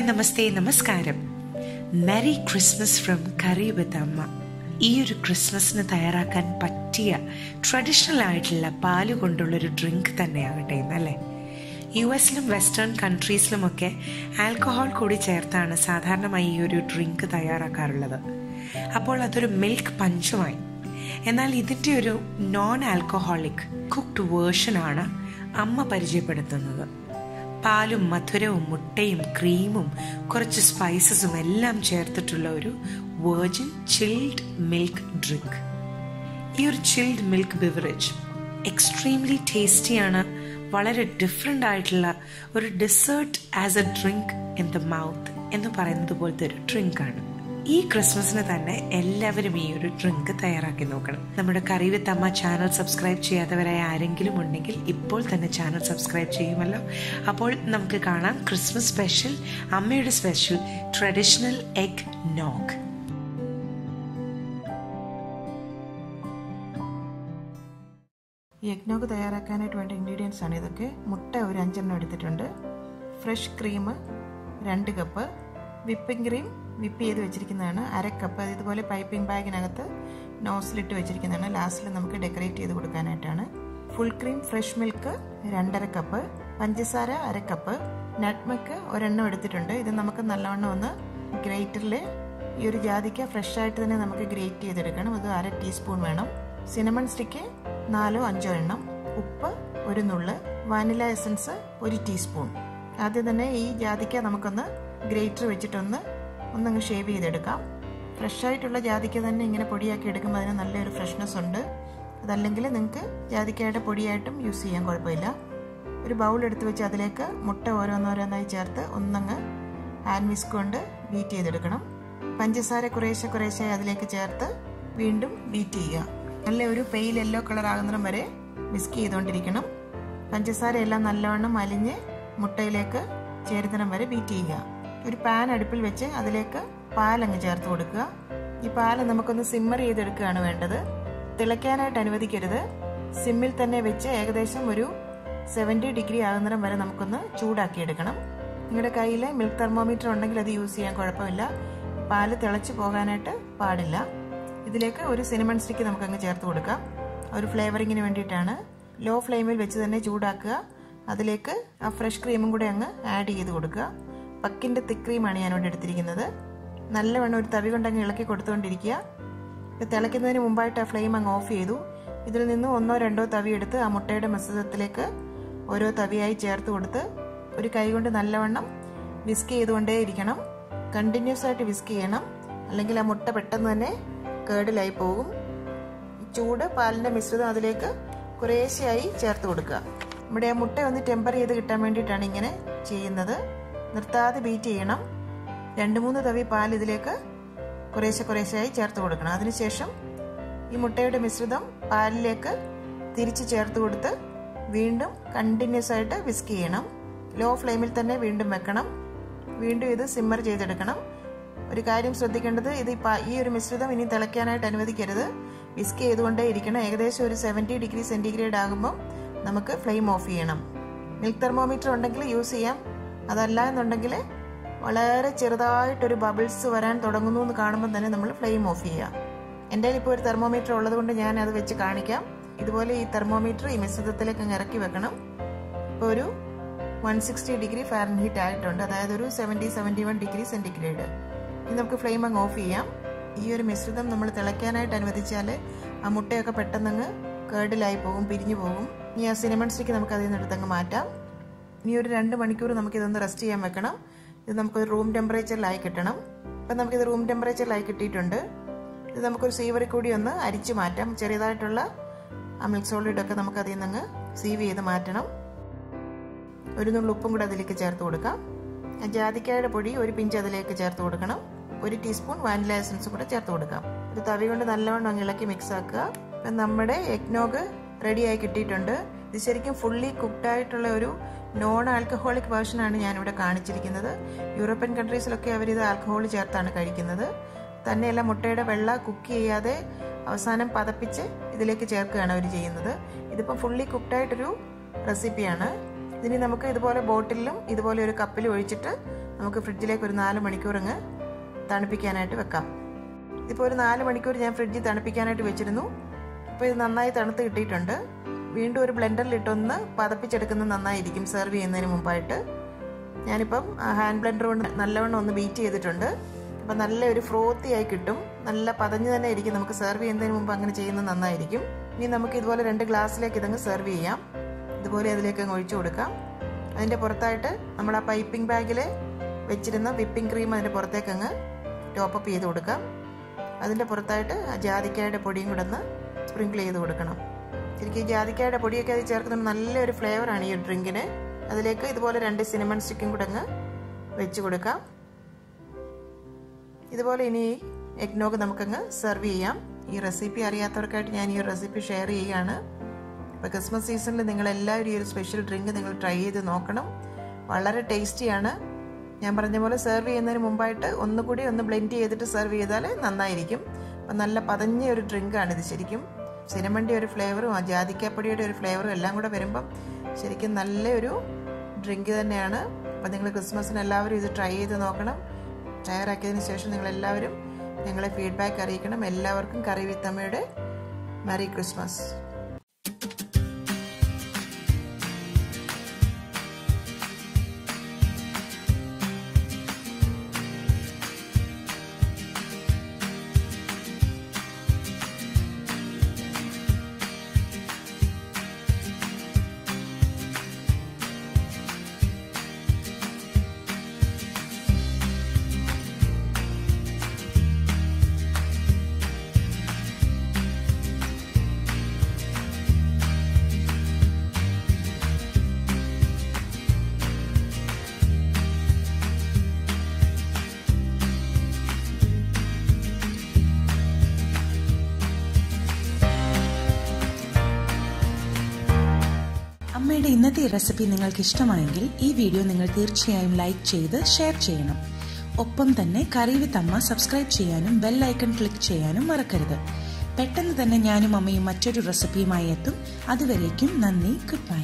Hi നമസ്തേ നമസ്കാരം. Merry Christmas from curry with Amma ഈ ഒരു ക്രിസ്മസിന് തയ്യാറാക്കാൻ പറ്റിയ ട്രഡീഷണൽ ആയിട്ടുള്ള പാൽ കൊണ്ടുള്ളൊരു ഡ്രിങ്ക് തന്നെയാകട്ടെ എന്നല്ലേ? യു എസിലും വെസ്റ്റേൺ കൺട്രീസിലുമൊക്കെ ആൽക്കഹോൾ കൂടി ചേർത്താണ് സാധാരണമായി ഈ ഒരു ഡ്രിങ്ക് തയ്യാറാക്കാറുള്ളത്. അപ്പോൾ അതൊരു മിൽക്ക് പഞ്ചുമായി. എന്നാൽ ഇതിന്റെ ഒരു നോൺ ആൽക്കഹോളിക് കുക്ക്ഡ് വേർഷനാണ് അമ്മ പരിചയപ്പെടുത്തുന്നത്. പാലും മധുരവും മുട്ടയും ക്രീമും കുറച്ച് സ്പൈസസും എല്ലാം ചേർത്തിട്ടുള്ള ഒരു വേർജിൻ ചിൽഡ് മിൽക്ക് ഡ്രിങ്ക് ഈ ഒരു ചിൽഡ് മിൽക്ക് ബിവറേജ് എക്സ്ട്രീംലി ടേസ്റ്റിയാണ് വളരെ ഡിഫറെന്റ് ആയിട്ടുള്ള ഒരു dessert as a drink in the mouth എന്ന് പറയുന്നത് പോലത്തെ ഒരു ഡ്രിങ്ക് ആണ്. ഈ ക്രിസ്മസിന് തന്നെ എല്ലാവരും ഈ ഒരു ഡ്രിങ്ക് തയ്യാറാക്കി നോക്കണം. നമ്മുടെ കറി വിത്ത് അമ്മ ചാനൽ സബ്സ്ക്രൈബ് ചെയ്യാത്തവരായ ആരെങ്കിലും ഉണ്ടെങ്കിൽ ഇപ്പോൾ തന്നെ ചാനൽ സബ്സ്ക്രൈബ് ചെയ്യുമല്ലോ. അപ്പോൾ നമുക്ക് കാണാം ക്രിസ്മസ് സ്പെഷ്യൽ അമ്മയുടെ special traditional egg nog eggnog തയ്യാറാക്കാനായിട്ട് വേണ്ട ഇൻഗ്രീഡിയൻസ് ആണ് ഇതൊക്കെ. മുട്ട ഒരു അഞ്ചെണ്ണം എടുത്തിട്ടുണ്ട്. ഫ്രഷ് ക്രീം രണ്ട് കപ്പ്. വിപ്പിംഗ് ക്രീം വിപ്പ് ചെയ്ത് വെച്ചിരിക്കുന്നതാണ്. അര കപ്പ് ഇതുപോലെ പൈപ്പിംഗ് ബാഗിനകത്ത് നോസിലിട്ട് വെച്ചിരിക്കുന്നതാണ്. ലാസ്റ്റിൽ നമുക്ക് ഡെക്കറേറ്റ് ചെയ്ത് കൊടുക്കാനായിട്ടാണ്. ഫുൾ ക്രീം ഫ്രഷ് മിൽക്ക് രണ്ടര കപ്പ് പഞ്ചസാര അര കപ്പ് നട്ട്മക്ക് ഒരെണ്ണം എടുത്തിട്ടുണ്ട്. ഇത് നമുക്ക് നല്ലവണ്ണം ഒന്ന് ഗ്രേറ്ററിൽ ഈ ഒരു ജാതിക്ക ഫ്രഷായിട്ട് തന്നെ നമുക്ക് ഗ്രേറ്റ് ചെയ്തെടുക്കണം. അത് അര ടീസ്പൂൺ വേണം. സിനമൺ സ്റ്റിക്ക് നാലോ അഞ്ചോ എണ്ണം. ഉപ്പ് ഒരു നുള്ള്. വാനില എസൻസ് ഒരു ടീസ്പൂൺ ആദ്യം തന്നെ ഈ ജാതിക്ക നമുക്കൊന്ന് ഗ്രേറ്റർ വെച്ചിട്ടൊന്ന് ഒന്നങ്ങ് ഷേവ് ചെയ്തെടുക്കാം. ഫ്രഷ് ആയിട്ടുള്ള ജാതിക്ക തന്നെ ഇങ്ങനെ പൊടിയാക്കി എടുക്കുമ്പോൾ അതിന് നല്ലൊരു ഫ്രഷ്നെസ് ഉണ്ട്. അതല്ലെങ്കിൽ നിങ്ങൾക്ക് ജാതിക്കയുടെ പൊടിയായിട്ടും യൂസ് ചെയ്യാൻ കുഴപ്പമില്ല. ഒരു ബൗൾ എടുത്ത് വെച്ച് അതിലേക്ക് മുട്ട ഓരോന്നോരോന്നായി ചേർത്ത് ഒന്നങ്ങ് ഹാൻഡ് മിസ് കൊണ്ട് ബീറ്റ് ചെയ്തെടുക്കണം. പഞ്ചസാര കുറേശ്ശെ കുറേശ്ശെ അതിലേക്ക് ചേർത്ത് വീണ്ടും ബീറ്റ് ചെയ്യുക. നല്ല ഒരു പെയിൽ യെല്ലോ കളർ ആകുന്നിടം വരെ മിസ്ക് ചെയ്തുകൊണ്ടിരിക്കണം പഞ്ചസാര എല്ലാം നല്ലവണ്ണം അലിഞ്ഞ് മുട്ടയിലേക്ക് ചേരുന്നിടം വരെ ബീറ്റ് ചെയ്യുക. ഒരു പാൻ അടുപ്പിൽ വെച്ച് അതിലേക്ക് പാലങ്ങ് ചേർത്ത് കൊടുക്കുക. ഈ പാൽ നമുക്കൊന്ന് സിമ്മർ ചെയ്തെടുക്കുകയാണ് വേണ്ടത്. തിളയ്ക്കാനായിട്ട് അനുവദിക്കരുത്. സിമ്മിൽ തന്നെ വെച്ച് ഏകദേശം ഒരു സെവന്റി ഡിഗ്രി ആകുന്നിടം വരെ നമുക്കൊന്ന് ചൂടാക്കിയെടുക്കണം. നിങ്ങളുടെ കയ്യിൽ മിൽക്ക് തെർമോമീറ്റർ ഉണ്ടെങ്കിൽ അത് യൂസ് ചെയ്യാൻ കുഴപ്പമില്ല. പാൽ തിളച്ച് പോകാനായിട്ട് പാടില്ല. ഇതിലേക്ക് ഒരു സിനിമൺ സ്റ്റിക്ക് നമുക്കങ്ങ് ചേർത്ത് കൊടുക്കാം. ഒരു ഫ്ലേവറിങ്ങിന് വേണ്ടിയിട്ടാണ്. ലോ ഫ്ലെയിമിൽ വെച്ച് തന്നെ ചൂടാക്കുക. അതിലേക്ക് ആ ഫ്രഷ് ക്രീമും കൂടെ അങ്ങ് ആഡ് ചെയ്ത് കൊടുക്കുക. പക്കിന്റെ തിക്രീമാണ് ക്രീമാണ് ഞാനിവിടെ എടുത്തിരിക്കുന്നത്. നല്ലവണ്ണം ഒരു തവി കൊണ്ടങ്ങ് ഇളക്കി കൊടുത്തുകൊണ്ടിരിക്കുക ഇത് തിളയ്ക്കുന്നതിന് മുമ്പായിട്ട് ആ ഫ്ലെയിം അങ്ങ് ഓഫ് ചെയ്തു. ഇതിൽ നിന്ന് ഒന്നോ രണ്ടോ തവി എടുത്ത് ആ മുട്ടയുടെ മിശ്രിതത്തിലേക്ക് ഓരോ തവിയായി ചേർത്ത് കൊടുത്ത് ഒരു കൈ കൊണ്ട് നല്ലവണ്ണം വിസ്ക് ചെയ്തുകൊണ്ടേ ഇരിക്കണം കണ്ടിന്യൂസ് ആയിട്ട് വിസ്ക് ചെയ്യണം. അല്ലെങ്കിൽ ആ മുട്ട പെട്ടെന്ന് തന്നെ കേടിലായി പോകും. ചൂട് പാലിന്റെ മിശ്രിതം അതിലേക്ക് കുറേശ്ശെയായി ചേർത്ത് കൊടുക്കുക. നമ്മുടെ ആ മുട്ട ഒന്ന് ടെമ്പർ ചെയ്ത് കിട്ടാൻ വേണ്ടിയിട്ടാണ് ഇങ്ങനെ ചെയ്യുന്നത്. നിർത്താതെ ബീറ്റ് ചെയ്യണം. രണ്ട് മൂന്ന് തവി പാൽ ഇതിലേക്ക് കുറേശ്ശെ കുറേശ്ശെയായി ചേർത്ത് കൊടുക്കണം. അതിനുശേഷം ഈ മുട്ടയുടെ മിശ്രിതം പാലിലേക്ക് തിരിച്ച് ചേർത്ത് കൊടുത്ത് വീണ്ടും കണ്ടിന്യൂസ് ആയിട്ട് വിസ്ക് ചെയ്യണം. ലോ ഫ്ലെയിമിൽ തന്നെ വീണ്ടും വെക്കണം. വീണ്ടും ഇത് സിമ്മർ ചെയ്തെടുക്കണം. ഒരു കാര്യം ശ്രദ്ധിക്കേണ്ടത് ഇത് ഈ ഒരു മിശ്രിതം ഇനി തിളയ്ക്കാനായിട്ട് അനുവദിക്കരുത്. വിസ്ക് ചെയ്തുകൊണ്ടേ ഇരിക്കണം. ഏകദേശം ഒരു സെവന്റി ഡിഗ്രി സെന്റിഗ്രേഡ് ആകുമ്പോൾ നമുക്ക് ഫ്ലെയിം ഓഫ് ചെയ്യണം. മിൽക്ക് തെർമോമീറ്റർ ഉണ്ടെങ്കിൽ യൂസ് ചെയ്യാം. അതല്ല എന്നുണ്ടെങ്കിൽ വളരെ ചെറുതായിട്ടൊരു ബബിൾസ് വരാൻ തുടങ്ങുന്നു എന്ന് കാണുമ്പോൾ തന്നെ നമ്മൾ ഫ്ലെയിം ഓഫ് ചെയ്യുക എന്റെ ഇപ്പോൾ ഒരു തെർമോമീറ്റർ ഉള്ളതുകൊണ്ട് ഞാൻ അത് വെച്ച് കാണിക്കാം. ഇതുപോലെ ഈ തെർമോമീറ്റർ ഈ മിശ്രിതത്തിലേക്ക് അങ്ങ് ഇറക്കി വെക്കണം. ഇപ്പോൾ ഒരു വൺ സിക്സ്റ്റി ഡിഗ്രി ഫാരൻഹീറ്റ് ആയിട്ടുണ്ട്. അതായത് ഒരു seventy seventy one degree centigrade ഇനി നമുക്ക് ഫ്ലെയിം അങ്ങ് ഓഫ് ചെയ്യാം. ഈ ഒരു മിശ്രിതം നമ്മൾ തിളയ്ക്കാനായിട്ട് അനുവദിച്ചാൽ ആ മുട്ടയൊക്കെ പെട്ടെന്നങ്ങ് കേടിലായി പോകും പിരിഞ്ഞു പോകും. ഇനി ആ സിനിമൺ സ്റ്റിക്ക് നമുക്ക് അതിൽ നിന്ന് എടുത്തങ്ങ് മാറ്റാം. ഇനി ഒരു രണ്ട് മണിക്കൂർ നമുക്കിതൊന്ന് റെസ്റ്റ് ചെയ്യാൻ വെക്കണം. ഇത് നമുക്കൊരു റൂം ടെമ്പറേച്ചറിലായി കിട്ടണം. ഇപ്പം നമുക്കിത് റൂം ടെമ്പറേച്ചറിലായി കിട്ടിയിട്ടുണ്ട്. ഇത് നമുക്കൊരു സീവറി കൂടി ഒന്ന് അരിച്ചു മാറ്റാം. ചെറിയതായിട്ടുള്ള ആ മിൽക്ക് സോളിഡൊക്കെ നമുക്ക് അതിൽ നിന്ന് സീവ് ചെയ്ത് മാറ്റണം. ഒരു നുള്ളു ഉപ്പും കൂടെ അതിലേക്ക് ചേർത്ത് കൊടുക്കാം. ജാതിക്കായുടെ പൊടി ഒരു പിഞ്ച് അതിലേക്ക് ചേർത്ത് കൊടുക്കണം. ഒരു ടീസ്പൂൺ വാനില എസൻസ് കൂടെ ചേർത്ത് കൊടുക്കാം. ഒരു തവി കൊണ്ട് നല്ലവണ്ണം ഇളക്കി മിക്സ് ആക്കുക. ഇപ്പം നമ്മുടെ എഗ്നോഗ് റെഡിയായി കിട്ടിയിട്ടുണ്ട്. ഇത് ശരിക്കും ഫുള്ളി കുക്ക്ഡ് ആയിട്ടുള്ള ഒരു നോൺ ആൽക്കഹോളിക് വേർഷനാണ് ഞാനിവിടെ കാണിച്ചിരിക്കുന്നത്. യൂറോപ്യൻ കൺട്രീസിലൊക്കെ അവരിത് ആൽക്കഹോൾ ചേർത്താണ് കഴിക്കുന്നത്. തന്നെയല്ല മുട്ടയുടെ വെള്ള കുക്ക് ചെയ്യാതെ അവസാനം പതപ്പിച്ച് ഇതിലേക്ക് ചേർക്കുകയാണ് അവർ ചെയ്യുന്നത്. ഇതിപ്പോൾ ഫുള്ളി കുക്ക്ഡ് ആയിട്ടൊരു റെസിപ്പിയാണ് ഇതിനി നമുക്ക് ഇതുപോലെ ബോട്ടിലും ഇതുപോലെ ഒരു കപ്പിലും ഒഴിച്ചിട്ട് നമുക്ക് ഫ്രിഡ്ജിലേക്ക് ഒരു നാല് മണിക്കൂർ അങ്ങ് തണുപ്പിക്കാനായിട്ട് വെക്കാം. ഇതിപ്പോൾ ഒരു നാല് മണിക്കൂർ ഞാൻ ഫ്രിഡ്ജിൽ തണുപ്പിക്കാനായിട്ട് വെച്ചിരുന്നു. ഇപ്പോൾ ഇത് നന്നായി തണുത്ത് കിട്ടിയിട്ടുണ്ട്. വീണ്ടും ഒരു ബ്ലെൻഡറിലിട്ടൊന്ന് പതപ്പിച്ചെടുക്കുന്നത് നന്നായിരിക്കും സെർവ് ചെയ്യുന്നതിന് മുമ്പായിട്ട്. ഞാനിപ്പം ഹാൻഡ് ബ്ലെൻഡർ കൊണ്ട് നല്ലവണ്ണം ഒന്ന് ബീറ്റ് ചെയ്തിട്ടുണ്ട്. അപ്പം നല്ല ഒരു ഫ്രോത്തിയായി കിട്ടും. നല്ല പതഞ്ഞ് തന്നെ ഇരിക്കും നമുക്ക് സെർവ് ചെയ്യുന്നതിന് മുമ്പ് അങ്ങനെ ചെയ്യുന്നത് നന്നായിരിക്കും. ഇനി നമുക്ക് ഇതുപോലെ രണ്ട് ഗ്ലാസ്സിലേക്ക് ഇതങ്ങ് സെർവ് ചെയ്യാം. ഇതുപോലെ അതിലേക്ക് അങ്ങ് ഒഴിച്ചു കൊടുക്കാം. അതിന്റെ പുറത്തായിട്ട് നമ്മൾ ആ പൈപ്പിംഗ് ബാഗിൽ വെച്ചിരുന്ന വിപ്പിംഗ് ക്രീം അതിന്റെ പുറത്തേക്ക് അങ്ങ് ടോപ്പപ്പ് ചെയ്ത് കൊടുക്കാം. അതിന്റെ പുറത്തായിട്ട് ജാതിക്കായുടെ പൊടിയും കൂടെ ഒന്ന് സ്പ്രിങ്കിൾ ചെയ്ത് കൊടുക്കണം. ശരിക്കും ജാതിക്കായുടെ പൊടിയൊക്കെ അത് ചേർക്കുന്നത് നല്ലൊരു ഫ്ലേവറാണ് ഈ ഡ്രിങ്കിന്. അതിലേക്ക് ഇതുപോലെ രണ്ട് സിനിമൺ സ്റ്റിക്കും കൂടെ അങ്ങ് വെച്ച് കൊടുക്കാം. ഇതുപോലെ ഇനി എഗ്നോഗ് നമുക്കങ്ങ് സെർവ് ചെയ്യാം. ഈ റെസിപ്പി അറിയാത്തവർക്കായിട്ട് ഞാൻ ഈ റെസിപ്പി ഷെയർ ചെയ്യുകയാണ്. ഇപ്പോൾ ക്രിസ്മസ് സീസണിൽ നിങ്ങൾ എല്ലാവരും ഈ ഒരു സ്പെഷ്യൽ ഡ്രിങ്ക് നിങ്ങൾ ട്രൈ ചെയ്ത് നോക്കണം. വളരെ ടേസ്റ്റിയാണ്. ഞാൻ പറഞ്ഞ പോലെ സെർവ് ചെയ്യുന്നതിന് മുമ്പായിട്ട് ഒന്നുകൂടി ഒന്ന് ബ്ലെൻഡ് ചെയ്തിട്ട് സെർവ് ചെയ്താൽ നന്നായിരിക്കും. അപ്പം നല്ല പതഞ്ഞ ഒരു ഡ്രിങ്കാണ് ഇത് ശരിക്കും. സിനമന്റെ ഒരു ഫ്ലേവറും ആ ജാതിക്കാപ്പൊടിയുടെ ഒരു ഫ്ലേവറും എല്ലാം കൂടെ വരുമ്പം ശരിക്കും നല്ലൊരു ഡ്രിങ്ക് തന്നെയാണ്. അപ്പം നിങ്ങൾ ക്രിസ്മസിന് എല്ലാവരും ഇത് ട്രൈ ചെയ്ത് നോക്കണം. തയ്യാറാക്കിയതിന് ശേഷം നിങ്ങളെല്ലാവരും നിങ്ങളെ ഫീഡ്ബാക്ക് അറിയിക്കണം. എല്ലാവർക്കും കറി വിത്തമ്മയുടെ മെറി ക്രിസ്മസ് ഇന്നത്തെ റെസിപ്പി നിങ്ങൾക്ക് ഇഷ്ടമായെങ്കിൽ ഈ വീഡിയോ നിങ്ങൾ തീർച്ചയായും ലൈക്ക് ചെയ്ത് ഷെയർ ചെയ്യണം. ഒപ്പം തന്നെ കറി വിത്ത് അമ്മ സബ്സ്ക്രൈബ് ചെയ്യാനും ബെൽ ഐക്കൺ ക്ലിക്ക് ചെയ്യാനും മറക്കരുത്. പെട്ടെന്ന് തന്നെ ഞാനും അമ്മയും മറ്റൊരു റെസിപ്പിയുമായി എത്തും. അതുവരേക്കും നന്ദി ഗുഡ് ബൈ.